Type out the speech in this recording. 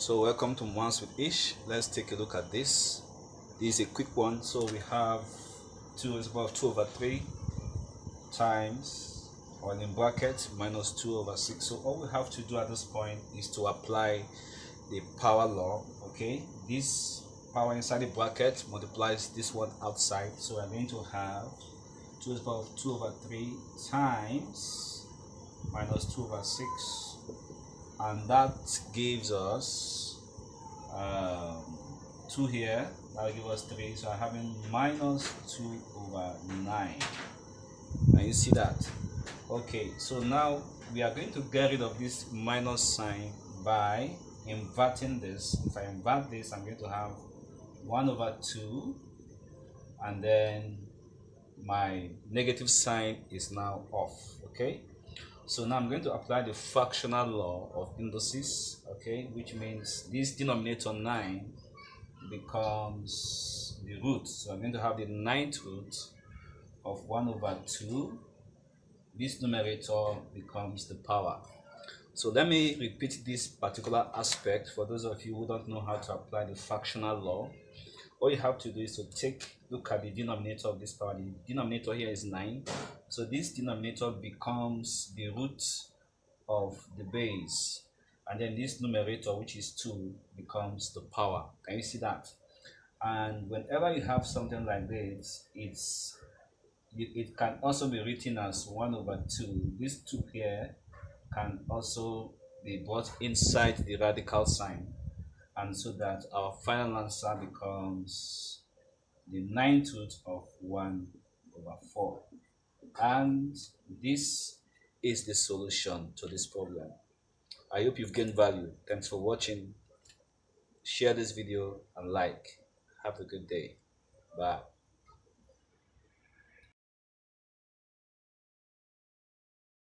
So welcome to Maths with Ish. Let's take a look at this. This is a quick one. So we have 2 is about 2 over 3 times or in bracket minus 2 over 6. So all we have to do at this point is to apply the power law. Okay, this power inside the bracket multiplies this one outside. So we're going to have 2 is about 2 over 3 times minus 2 over 6 and that gives us um, 2 here. That will give us 3 so I'm having minus 2 over 9 and you see that. Okay so now we are going to get rid of this minus sign by inverting this. If I invert this I'm going to have 1 over 2 and then my negative sign is now off okay so now I'm going to apply the fractional law of indices, okay, which means this denominator 9 becomes the root. So I'm going to have the ninth root of 1 over 2. This numerator becomes the power. So let me repeat this particular aspect for those of you who don't know how to apply the fractional law. All you have to do is to take look at the denominator of this power. The denominator here is 9. So this denominator becomes the root of the base. And then this numerator, which is 2, becomes the power. Can you see that? And whenever you have something like this, it's it can also be written as 1 over 2. This 2 here can also be brought inside the radical sign. And so that our final answer becomes the ninth root of 1 over 4. And this is the solution to this problem. I hope you've gained value. Thanks for watching. Share this video and like. Have a good day. Bye.